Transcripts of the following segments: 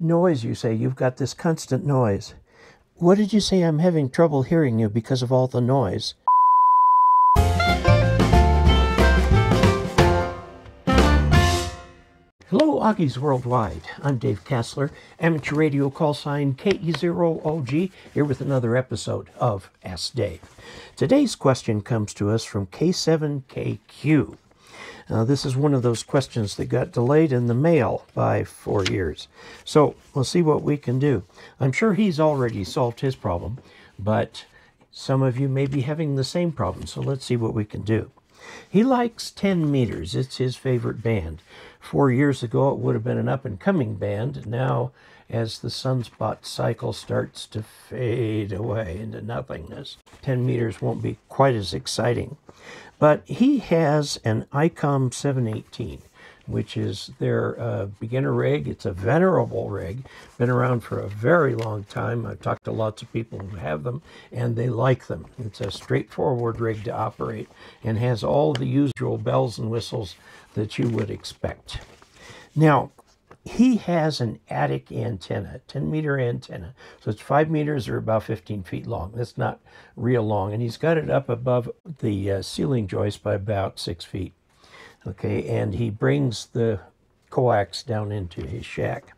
Noise, you say. You've got this constant noise. What did you say? I'm having trouble hearing you because of all the noise. Hello, Augies Worldwide. I'm Dave Casler, amateur radio call sign KE0OG, here with another episode of Ask Dave. Today's question comes to us from K7KQ. Uh, this is one of those questions that got delayed in the mail by four years. So we'll see what we can do. I'm sure he's already solved his problem, but some of you may be having the same problem, so let's see what we can do. He likes 10 meters. It's his favorite band. Four years ago, it would have been an up and coming band. Now, as the sunspot cycle starts to fade away into nothingness, 10 meters won't be quite as exciting. But he has an ICOM 718 which is their uh, beginner rig. It's a venerable rig, been around for a very long time. I've talked to lots of people who have them, and they like them. It's a straightforward rig to operate and has all the usual bells and whistles that you would expect. Now, he has an attic antenna, 10 meter antenna. So it's five meters or about 15 feet long. That's not real long. And he's got it up above the uh, ceiling joist by about six feet. Okay, and he brings the coax down into his shack.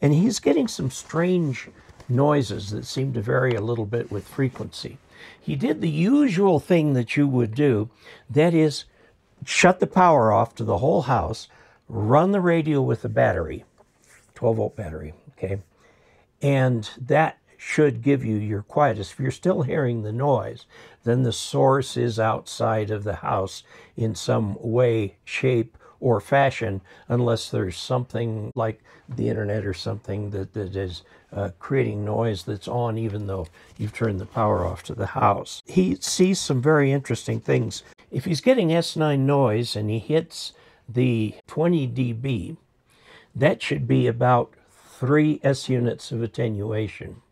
And he's getting some strange noises that seem to vary a little bit with frequency. He did the usual thing that you would do that is, shut the power off to the whole house, run the radio with the battery, 12 volt battery, okay? And that should give you your quietest. If you're still hearing the noise, then the source is outside of the house in some way, shape, or fashion, unless there's something like the internet or something that, that is uh, creating noise that's on even though you've turned the power off to the house. He sees some very interesting things. If he's getting S9 noise and he hits the 20 dB, that should be about three S units of attenuation.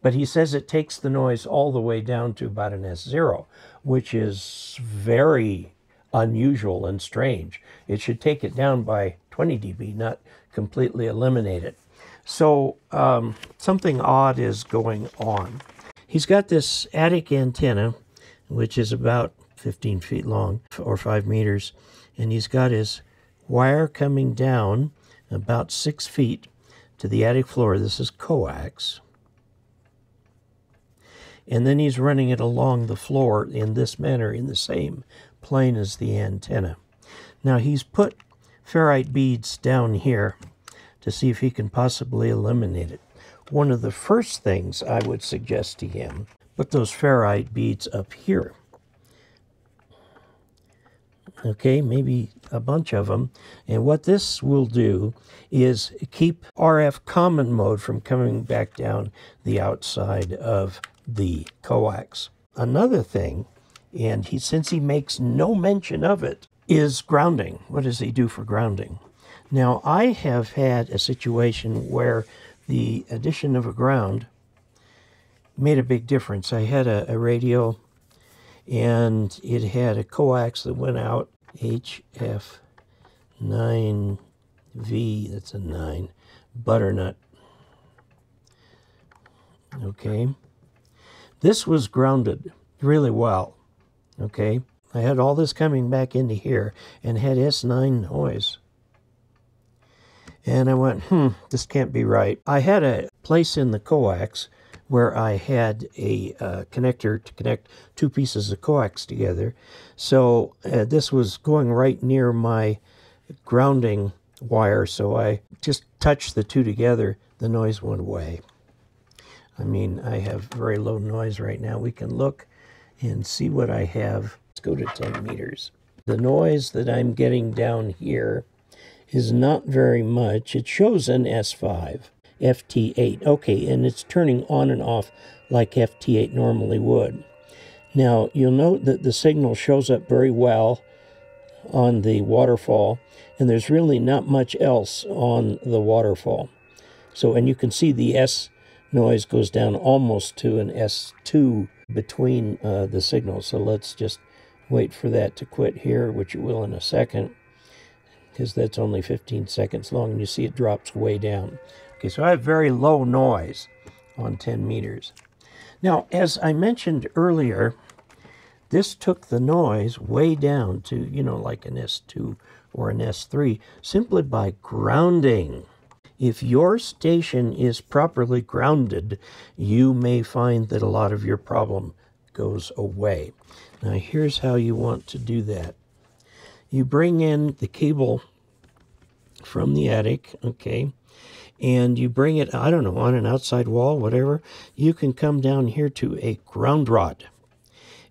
But he says it takes the noise all the way down to about an S0, which is very unusual and strange. It should take it down by 20 dB, not completely eliminate it. So um, something odd is going on. He's got this attic antenna, which is about 15 feet long or 5 meters, and he's got his wire coming down about 6 feet to the attic floor. This is coax and then he's running it along the floor in this manner in the same plane as the antenna. Now he's put ferrite beads down here to see if he can possibly eliminate it. One of the first things I would suggest to him, put those ferrite beads up here. Okay, maybe a bunch of them. And what this will do is keep RF common mode from coming back down the outside of the coax. Another thing, and he since he makes no mention of it, is grounding. What does he do for grounding? Now, I have had a situation where the addition of a ground made a big difference. I had a, a radio and it had a coax that went out HF9V, that's a 9, butternut. Okay. This was grounded really well. Okay. I had all this coming back into here and had S9 noise. And I went, hmm, this can't be right. I had a place in the coax where I had a uh, connector to connect two pieces of coax together. So uh, this was going right near my grounding wire. So I just touched the two together. The noise went away. I mean, I have very low noise right now. We can look and see what I have. Let's go to 10 meters. The noise that I'm getting down here is not very much. It shows an S5, FT8. Okay, and it's turning on and off like FT8 normally would. Now, you'll note that the signal shows up very well on the waterfall, and there's really not much else on the waterfall. So, and you can see the S noise goes down almost to an S2 between uh, the signals. So let's just wait for that to quit here, which it will in a second, because that's only 15 seconds long, and you see it drops way down. Okay, so I have very low noise on 10 meters. Now, as I mentioned earlier, this took the noise way down to, you know, like an S2 or an S3 simply by grounding. If your station is properly grounded, you may find that a lot of your problem goes away. Now, here's how you want to do that you bring in the cable from the attic, okay, and you bring it, I don't know, on an outside wall, whatever. You can come down here to a ground rod.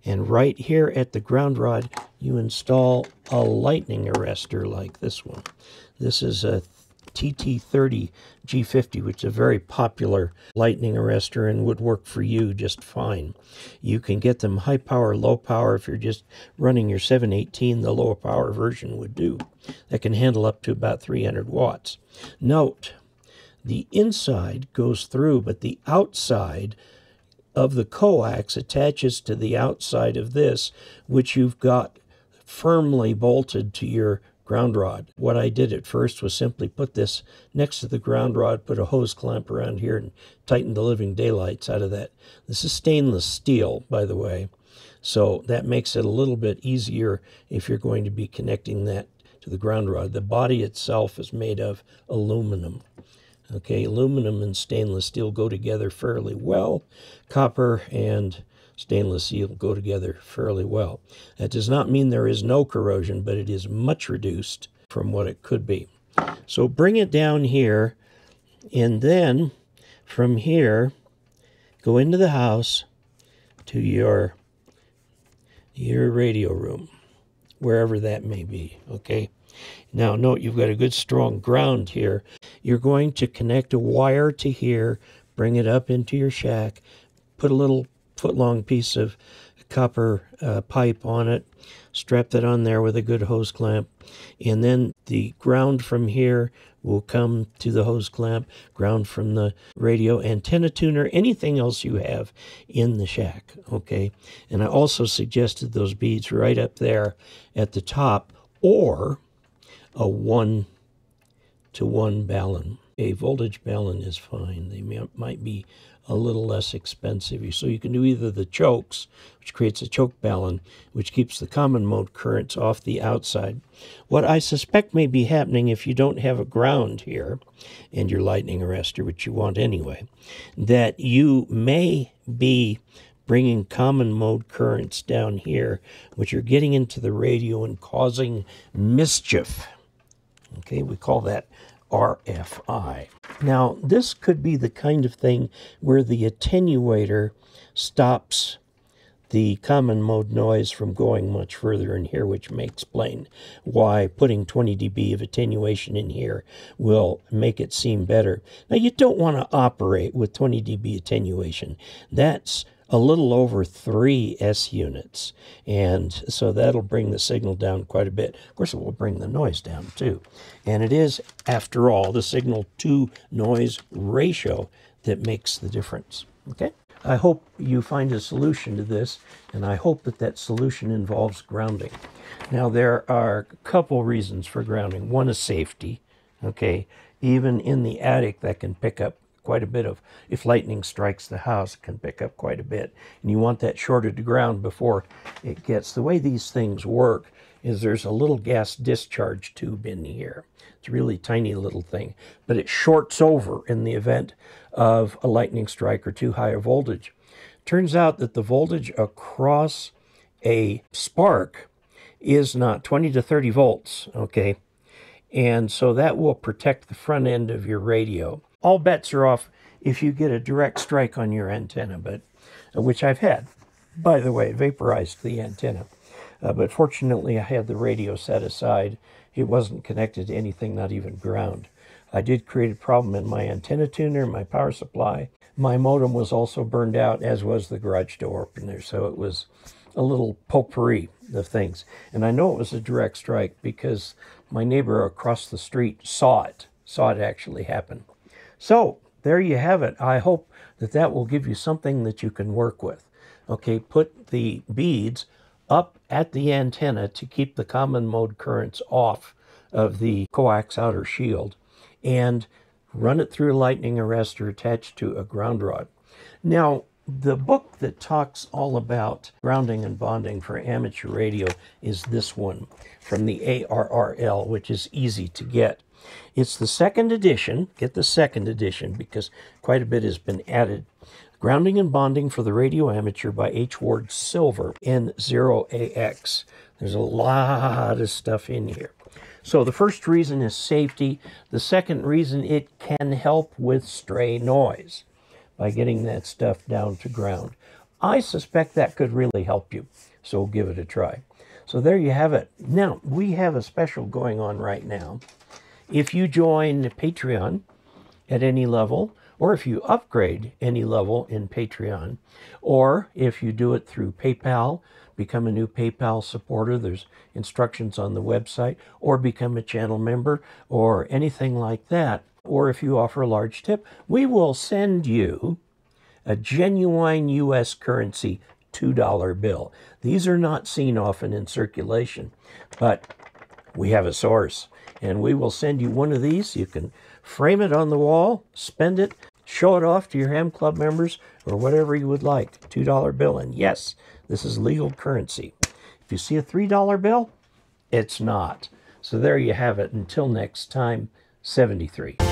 And right here at the ground rod, you install a lightning arrestor like this one. This is a TT30 G50, which is a very popular lightning arrestor and would work for you just fine. You can get them high power, low power. If you're just running your 718, the lower power version would do. That can handle up to about 300 watts. Note, the inside goes through, but the outside of the coax attaches to the outside of this, which you've got firmly bolted to your ground rod. What I did at first was simply put this next to the ground rod, put a hose clamp around here, and tighten the living daylights out of that. This is stainless steel, by the way, so that makes it a little bit easier if you're going to be connecting that to the ground rod. The body itself is made of aluminum. Okay, aluminum and stainless steel go together fairly well. Copper and stainless steel go together fairly well. That does not mean there is no corrosion, but it is much reduced from what it could be. So bring it down here, and then from here, go into the house to your your radio room, wherever that may be, okay? Now, note you've got a good strong ground here. You're going to connect a wire to here, bring it up into your shack, put a little foot long piece of copper uh, pipe on it, strap that on there with a good hose clamp, and then the ground from here will come to the hose clamp, ground from the radio, antenna tuner, anything else you have in the shack, okay? And I also suggested those beads right up there at the top, or a one to one balun. A voltage balun is fine. They may, might be a little less expensive. So you can do either the chokes, which creates a choke balun, which keeps the common mode currents off the outside. What I suspect may be happening if you don't have a ground here and your lightning arrestor, which you want anyway, that you may be bringing common mode currents down here, which are getting into the radio and causing mischief. Okay, we call that RFI. Now, this could be the kind of thing where the attenuator stops the common mode noise from going much further in here, which may explain why putting 20 dB of attenuation in here will make it seem better. Now, you don't want to operate with 20 dB attenuation. That's a little over three S units. And so that'll bring the signal down quite a bit. Of course, it will bring the noise down too. And it is, after all, the signal to noise ratio that makes the difference. Okay? I hope you find a solution to this, and I hope that that solution involves grounding. Now, there are a couple reasons for grounding. One is safety. Okay, even in the attic, that can pick up quite a bit of, if lightning strikes the house, it can pick up quite a bit. And you want that shorted to ground before it gets. The way these things work is there's a little gas discharge tube in here. It's a really tiny little thing, but it shorts over in the event of a lightning strike or too high a voltage. Turns out that the voltage across a spark is not 20 to 30 volts, okay? And so that will protect the front end of your radio all bets are off if you get a direct strike on your antenna, but uh, which I've had. By the way, vaporized the antenna. Uh, but fortunately, I had the radio set aside. It wasn't connected to anything, not even ground. I did create a problem in my antenna tuner, my power supply. My modem was also burned out, as was the garage door opener. So it was a little potpourri of things. And I know it was a direct strike because my neighbor across the street saw it, saw it actually happen. So there you have it. I hope that that will give you something that you can work with. Okay, put the beads up at the antenna to keep the common mode currents off of the coax outer shield and run it through a lightning arrestor attached to a ground rod. Now, the book that talks all about grounding and bonding for amateur radio is this one from the ARRL, which is easy to get. It's the second edition. Get the second edition because quite a bit has been added. Grounding and Bonding for the Radio Amateur by H. Ward Silver N0AX. There's a lot of stuff in here. So the first reason is safety. The second reason it can help with stray noise by getting that stuff down to ground. I suspect that could really help you, so give it a try. So there you have it. Now, we have a special going on right now. If you join Patreon at any level, or if you upgrade any level in Patreon, or if you do it through PayPal, become a new PayPal supporter, there's instructions on the website, or become a channel member, or anything like that, or if you offer a large tip, we will send you a genuine U.S. currency $2 bill. These are not seen often in circulation, but we have a source, and we will send you one of these. You can frame it on the wall, spend it, show it off to your Ham Club members, or whatever you would like. $2 bill, and yes, this is legal currency. If you see a $3 bill, it's not. So there you have it. Until next time, 73.